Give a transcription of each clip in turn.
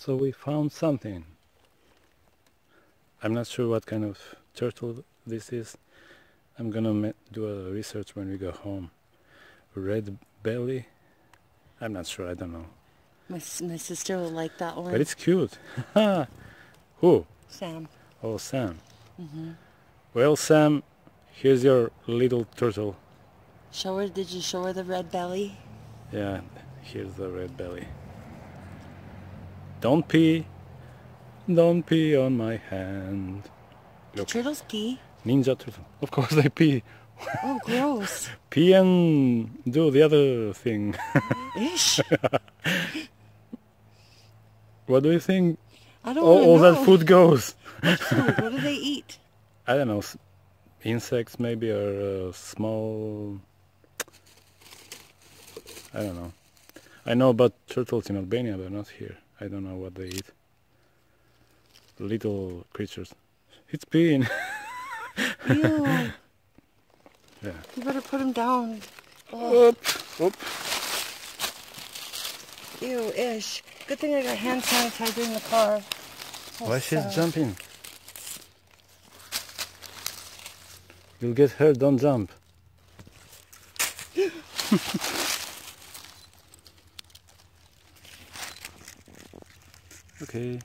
So we found something. I'm not sure what kind of turtle this is. I'm gonna do a research when we go home. Red belly. I'm not sure. I don't know. My, my sister will like that one. But it's cute. Who? Sam. Oh, Sam. hmm Well, Sam, here's your little turtle. Show her. Did you show her the red belly? Yeah, here's the red belly. Don't pee. Don't pee on my hand. The turtles pee. ninja turtle. Of course they pee. Oh, gross. Pee and do the other thing. Ish. what do you think I don't all, wanna all know. that food goes? Food. What do they eat? I don't know. Insects maybe or uh, small. I don't know. I know about turtles in Albania, but not here. I don't know what they eat. Little creatures. It's peeing. Ew. yeah. You better put him down. Oh, Oop, oop. ew, ish. Good thing I got hand sanitizer in the car. Oh, Why she's sad. jumping? You'll get hurt. Don't jump. okay.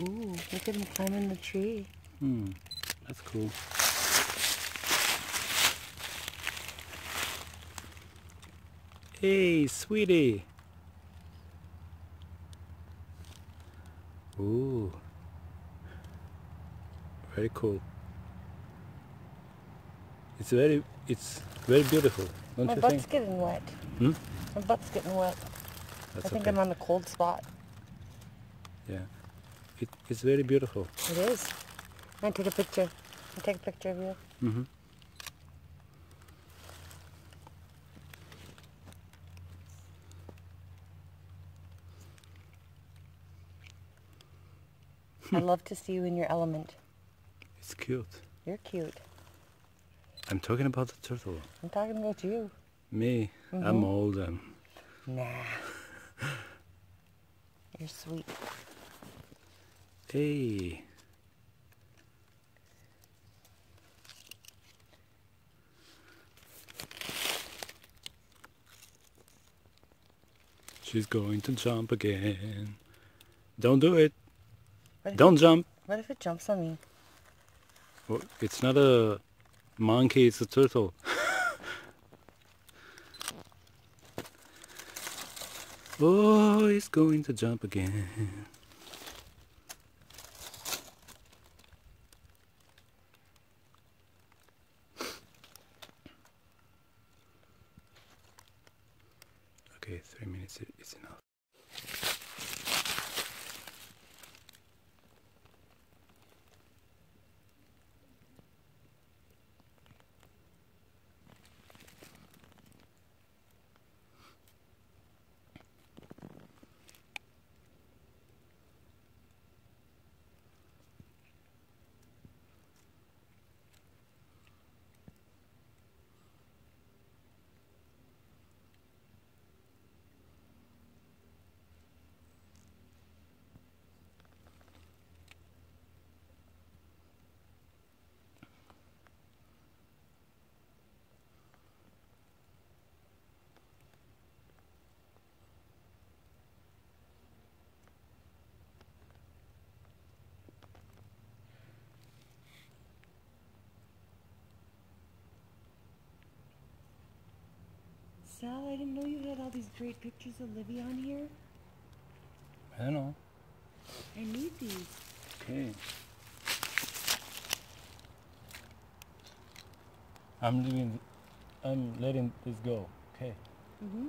Ooh, look at him climbing the tree. Hmm. That's cool. Hey, sweetie. Ooh. Very cool. It's very, it's very beautiful, don't My you butt's getting wet. Hmm? My butt's getting wet. That's I think okay. I'm on the cold spot. Yeah. It, it's very beautiful. It is. I take a picture. I take a picture of you. Mm-hmm. I love to see you in your element. It's cute. You're cute. I'm talking about the turtle. I'm talking about you. Me, I'm old and Nah. You're sweet. Hey. She's going to jump again. Don't do it. Don't jump. what if it jumps on me? Oh, It's not a monkey, it's a turtle. oh, it's going to jump again. Okay, three minutes is enough. Sal, I didn't know you had all these great pictures of Livy on here. I know. I need these. Okay. I'm leaving. I'm letting this go. Okay. Mm-hmm.